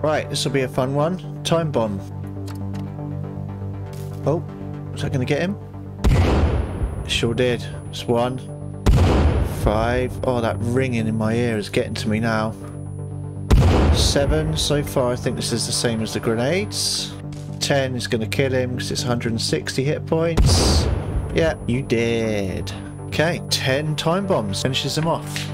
Right, this will be a fun one. Time bomb. Oh, was that going to get him? Sure did. It's one. Five. Oh, that ringing in my ear is getting to me now. Seven so far. I think this is the same as the grenades. Ten is going to kill him because it's 160 hit points. Yeah, you did. Okay, 10 time bombs. Finishes him off.